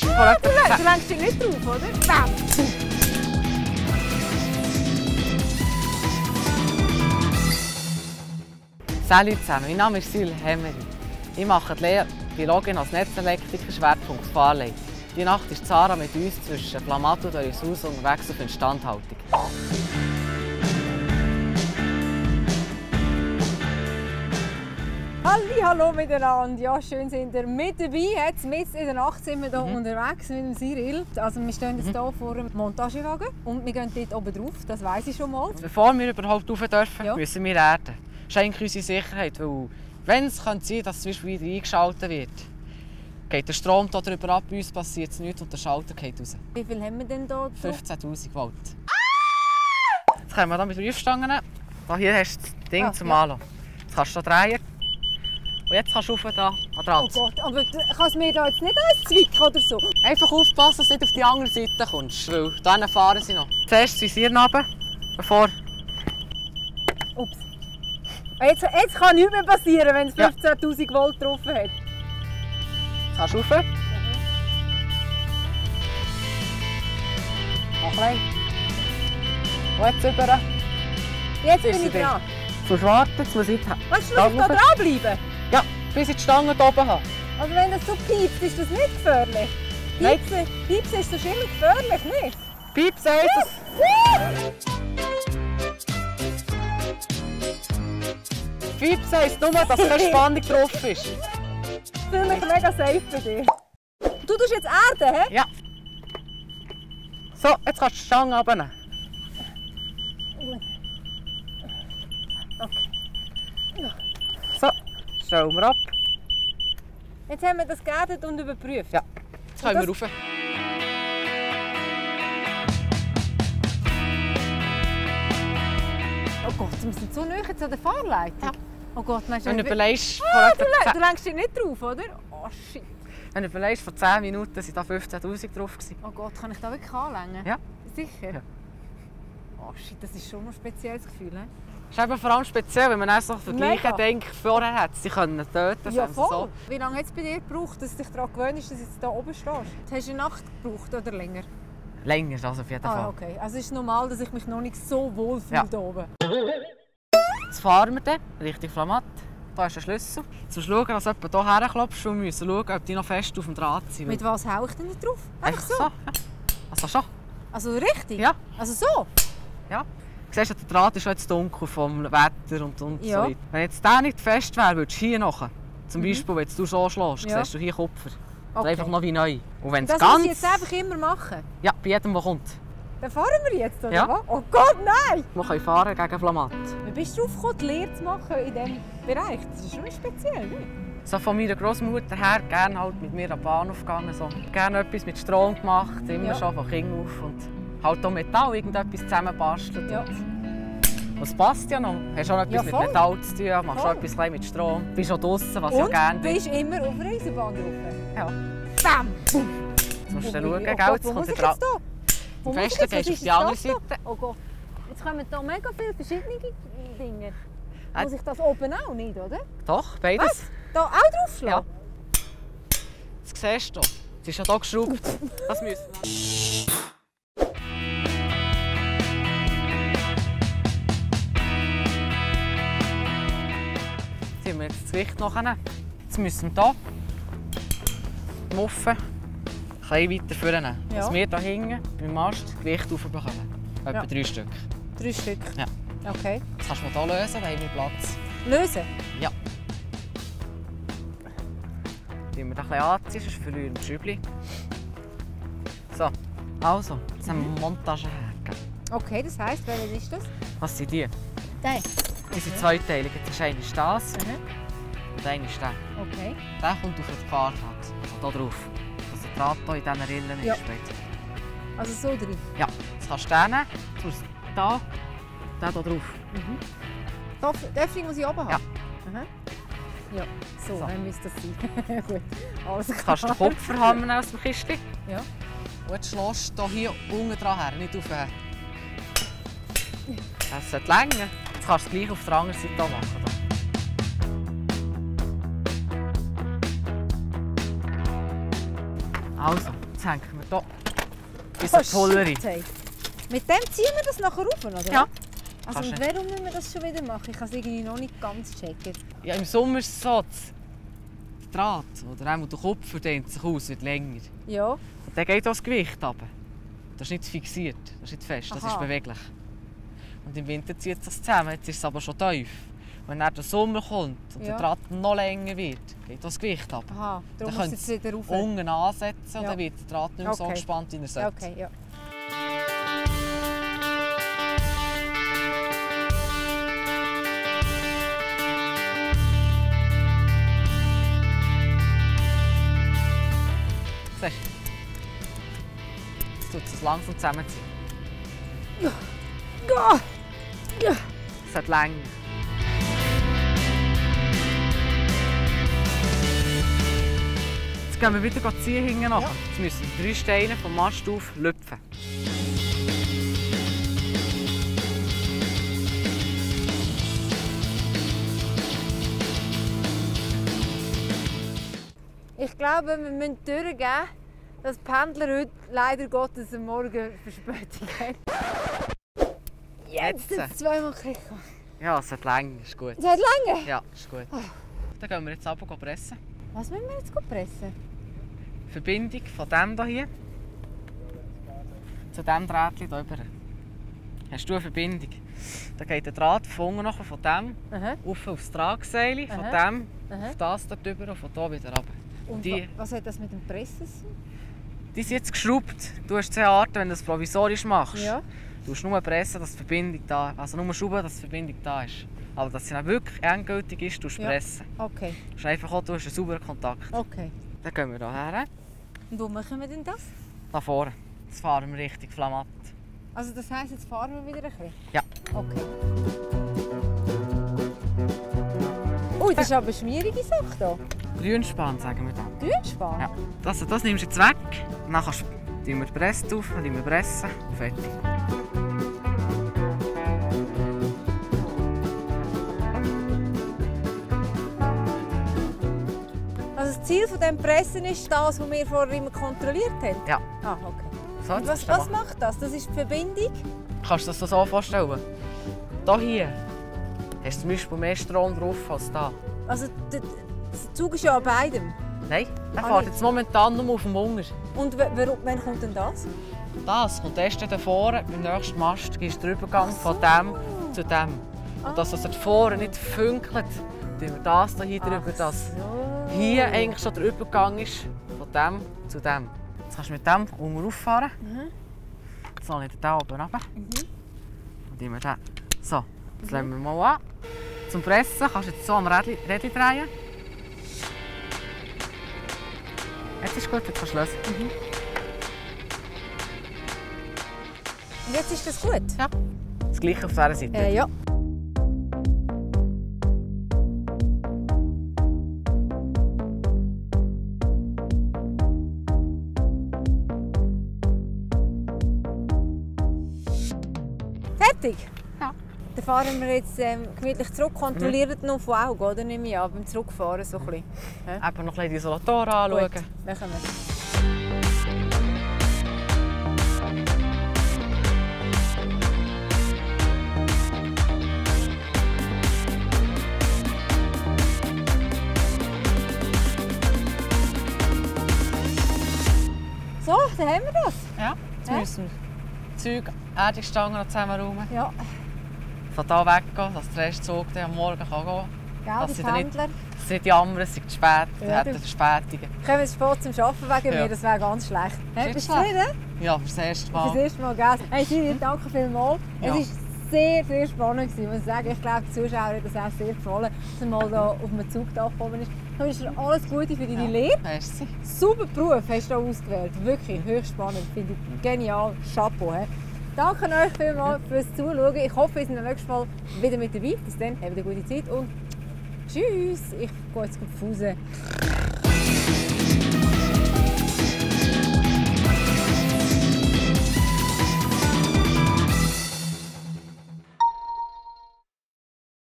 Du, du lenkst dich nicht drauf, oder? Bam! Salut zusammen, mein Name ist Sil Hemmeri. Ich mache die Lehre Biologin als Netzelektriker, Schwerpunkt Fahrleit. Die Nacht ist Sarah mit uns zwischen Flamatt und Haus unterwegs auf Instandhaltung. Halli, hallo miteinander. Ja, schön sind ihr mit dabei. Jetzt mitten in der Nacht sind wir hier unterwegs mit dem Cyril. Also wir stehen jetzt hier vor dem Montagewagen und wir gehen dort oben drauf. Das weiss ich schon mal. Bevor wir überhaupt rauf dürfen, Ja. müssen wir erden. Das ist eigentlich unsere Sicherheit, weil wenn es sein könnte, dass es wieder eingeschaltet wird, geht der Strom hier drüber ab, bei uns passiert es nichts und der Schalter geht raus. Wie viel haben wir denn hier? 15'000 Volt. Jetzt kommen wir hier mit Prüfstangen. Da hier hast du das Ding Ah, zum ja. Malen. Jetzt kannst du hier drehen. Und jetzt kannst du rauf da an den Oh Draht. Gott, aber du- kannst du mir da jetzt nicht eins zwicken oder so? Einfach aufpassen, dass du nicht auf die andere Seite kommst, weil da fahren sie noch. Zuerst das Visier runter, bevor... Ups. Jetzt, jetzt kann nichts mehr passieren, wenn es Ja. 15'000 Volt drauf hat. Jetzt kannst du rauf. Noch klein. Und jetzt rüber. Jetzt bin ich dran. Jetzt musst du warten, jetzt muss ich... Weißt du, muss ich da dranbleiben? Bis ich die Stange oben habe. Also wenn das so piepst, ist das nicht gefährlich? Piepsen, Piepsen ist doch immer gefährlich, nicht? Piep sagt es. Piep sagt nur, dass keine Spannung drauf ist. Ich fühle mich mega safe bei dir. Du tust jetzt Erde, hä? Ja. So, jetzt kannst du die Stange runternehmen. Stellen wir ab. Jetzt haben wir das geerdet und überprüft. Ja. Jetzt können wir rauf. Oh Gott, wir sind so nah jetzt an der Fahrleitung. Ja. Oh Gott, meinst du, Wenn du überlegst, ah, du, le- 10 du lenkst dich nicht drauf, oder? Oh shit. wenn du überlegst, vor 10 Minuten waren da 15'000 drauf. Oh Gott, kann ich da wirklich anlängen? Ja. Sicher? Ja. Oh shit, das ist schon ein spezielles Gefühl, hä? Das ist eben vor allem speziell, wenn man auch so vergleichen denkt, vorher hätte sie können töten Ja, voll. Wie lange hat es bei dir gebraucht, dass du dich daran gewöhnt hast, dass du jetzt hier oben stehst? Hast du eine Nacht gebraucht oder länger? Länger, also auf jeden Fall. Ah, okay. Also es ist normal, dass ich mich noch nicht so wohl fühle Ja. hier oben. Jetzt fahren wir dann Richtung Flamatt. Hier ist ein Schlüssel. Du schauen, dass jemand hierher klopfst und müssen schauen, ob die noch fest auf dem Draht sind. Mit was hau ich denn da drauf? Einfach so? Ja. Also schon. Also richtig? Ja. Also so? ja. Siehst, der Draht ist jetzt dunkel vom Wetter und, und Ja. so weiter. Wenn jetzt der nicht fest wäre, würdest du hier nachher, zum Beispiel, wenn du so schlägst, Mhm. Ja. siehst du hier Kupfer. Okay. Einfach noch wie neu. Und wenn es Das ganz... muss ich jetzt einfach immer machen. Ja, bei jedem, der kommt. Dann fahren wir jetzt, oder Ja. was? Oh Gott, nein! Wir können fahren gegen Flamatt. Wie bist du gekommen, die Lehre zu machen in diesem Bereich? Das ist schon speziell, nicht? So von meiner Großmutter her gerne halt mit mir an den Bahnhof gegangen. So. Gerne etwas mit Strom gemacht, immer Ja. schon von Kind auf. Und halt auch Metall, irgendetwas zusammenbastelt. Ja. Es passt ja noch. Hast auch etwas Ja, mit. Metall zu tun, machst auch Voll. etwas klein mit Strom. Bist auch draußen, was ich auch Und gerne du bist immer auf einer Eisenbahn drauf. Ja. Bam! Jetzt musst du Oh, schauen, oh? Gott, Jetzt kommt der Draht. da? Am besten gehst du auf ist die das andere da? Seite. Oh Gott. Jetzt kommen da mega viele verschiedene Dinge. Äh. Muss ich das oben auch nicht, oder? Doch, beides. Was? Da auch draufschlagen? Jetzt siehst du. Es ist ja hier geschraubt. Das müssen wir. Das Gewicht nachher. Jetzt müssen wir hier Muffen ein bisschen weiter vornehmen. Ja. Dass wir hier hinten beim Mast das Gewicht aufbekommen. Etwa Ja. drei Stück. Drei Stück. Ja. Okay. Das kannst du hier lösen, haben wir Platz. Lösen? Ja. Wenn wir da ein bisschen anziehen, sonst verlieren wir Schübli. So, also, jetzt haben wir Montagehäken. Okay, das heisst, welches ist das? Was sind die? Der. Die sind zweiteilig. Das ist einer ist das Mhm. Und einer ist der. Okay. Der kommt auf den Fahrrad, also hier drauf. Dass der Draht hier in diesen Rillen Ja. ist. Also so drin. Ja, jetzt kannst du den jetzt musst du da, den hier drauf. Die Öff- Die Öffnung muss ich oben haben? Ja. Aha. Ja, so, So. dann müsste das sein. Gut, alles Jetzt kannst du den Kopf verhammern aus dem Kistchen. Ja. Und jetzt schlägst du hier unten dran her, nicht auf. Das sollte länger. Jetzt kannst du es gleich auf der anderen Seite machen. Also, Jetzt hängen wir hier unsere Oh, hey. Mit dem ziehen wir das nachher rauf, oder? Ja. Also und warum müssen wir das schon wieder machen? Ich kann es irgendwie noch nicht ganz checken. Ja, Im Sommer ist es so, das- der Draht oder auch der Kopf dehnt sich aus, wird länger. Ja. Und dann geht auch das Gewicht runter. Das ist nicht fixiert, das ist nicht fest, das ist Aha. beweglich. Und im Winter zieht es zusammen, jetzt ist es aber schon tief. Wenn dann der Sommer kommt und Ja. der Draht noch länger wird, geht das Gewicht ab. Aha, darum Dann muss es jetzt wieder rauf. Unten ansetzen und Ja. dann wird der Draht nicht mehr so Okay. gespannt, wie er sollte. okay, ja. Siehst du? Jetzt tut es langsam zusammenziehen. Es hat länger. Jetzt gehen wir wieder ziehen hinten nachher. Ja. Jetzt müssen wir drei Steine vom Mast auf lüpfen. Ich glaube, wir müssen durchgeben, dass die Pendler heute leider Gottes am Morgen Verspätung haben. Jetzt Jetzt. zweimal gekriegt. Ja, es hat länger, ist gut. Es hat lange. Ja, ist gut. Dann gehen wir jetzt runter pressen. Was müssen wir jetzt pressen? Verbindung von dem hier zu diesem Drahtchen hier rüber. Hast du eine Verbindung? Dann geht der Draht von nachher von dem Aha. auf aufs Tragseil, von Aha. dem Aha. auf das da drüber und von hier wieder runter. Und Die- wa- was hat das mit dem tun? Die sind jetzt geschraubt. Du hast zwei Arten, wenn du das provisorisch machst. Ja. Du musst nur pressen, dass die Verbindung da Also nur schrauben, dass die Verbindung da ist. Aber dass sie dann wirklich endgültig ist, du Ja. pressen. Okay, Du hast einfach auch, du hast einen sauberen Kontakt. okay. Dann gehen wir hierher, Und wo machen wir denn das? da vorne. Jetzt fahren wir Richtung Flamatt. Also das heisst, jetzt fahren wir wieder ein bisschen? Ja. Okay. Ui, das ist aber eine schmierige Sache hier. Grünspan sagen wir da. Grünspan? Ja. Das, das nimmst du jetzt weg. Dann kannst, wir die Presse auf, dann wir pressen und fertig. Also das Ziel von dem Pressen ist das, was wir vorher immer kontrolliert haben? Ja. Ah, okay. So, was, du was macht das? Das ist die Verbindung? Kannst du dir das so vorstellen? Hier hier hast du zum Beispiel mehr Strom drauf als da. Also der, der Zug ist ja an beidem. Nein, der Ah, fährt jetzt momentan nur auf dem Hunger. Und wann kommt denn das? Das kommt erst da vorne, beim nächsten Mast ist der Übergang von dem zu dem. Und dass das dort vorne nicht funkelt, tun wir das hier drüber, dass so. Hier eigentlich schon der Übergang ist von dem zu dem. Jetzt kannst du mit dem unten rauffahren. Mhm. Jetzt den hier oben runter. Und immer den. So, jetzt lassen wir mal an. Zum Pressen kannst du jetzt so am Rädchen, Rädchen drehen. Jetzt ist gut, jetzt kannst du lösen. Und jetzt ist das gut? Ja. Das gleiche auf dieser Seite. Äh, ja. Fahren wir jetzt ähm, gemütlich zurück, kontrollieren noch von Augen, oder? Nehme ich an, beim Zurückfahren so ein bisschen. Eben noch ein bisschen die Isolatoren anschauen. Gut, machen wir. So, dann haben wir das. Ja, jetzt Ja. müssen wir Zeug, Erdungsstangen noch zusammenräumen. Ja, Von hier weggehen, dass der erste Zug am Morgen kann gehen kann. gell, Das die dann nicht-. Es sind die anderen, es ist zu spät, Ja, hätten Verspätungen. Kommen jetzt spät zum Arbeiten wegen Ja. mir, das wäre ganz schlecht. Nicht bist du zufrieden? Ja, für das erste Das Mal. erste Mal, gell? Hey, Siri, danke vielmals. Ja. Es war sehr, sehr spannend, gewesen, muss ich sagen. Ich glaube, die Zuschauer haben das auch sehr gefallen, dass mal hier auf dem Zug gekommen ist. Ich wünsche dir alles Gute für deine Ja. Lehre. Merci. Super Beruf hast du hier ausgewählt. Wirklich höchst spannend. Finde ich genial. Chapeau. He. Danke euch vielmals fürs Zuschauen. Ich hoffe, ihr seid beim nächsten Mal wieder mit dabei. Bis dann, habt eine gute Zeit und tschüss. Ich gehe jetzt auf Hause.